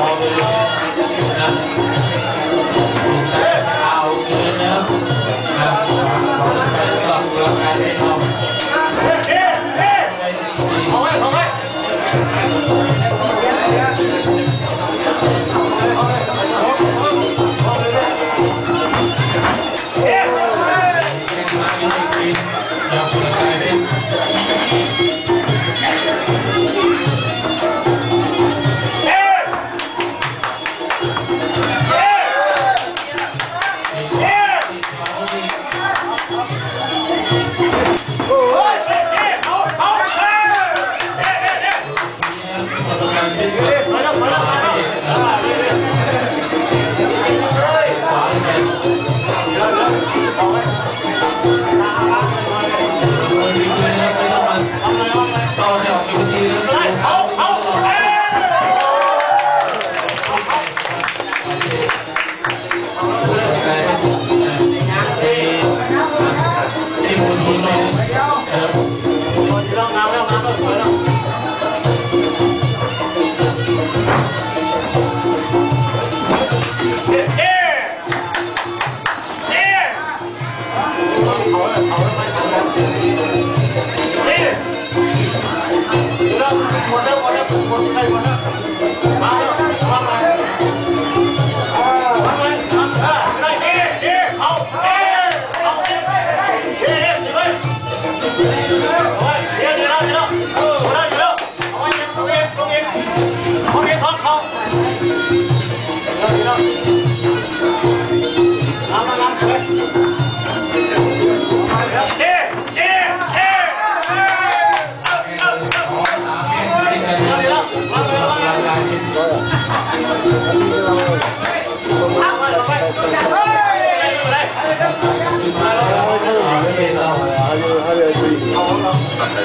Oh, All right. 上台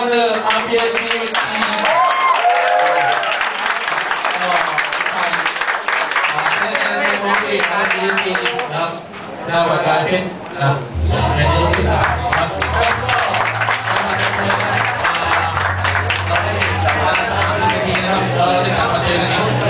오늘 함께해주신 Hãy subscribe cho kênh Ghiền Mì Gõ Để không bỏ lỡ những video hấp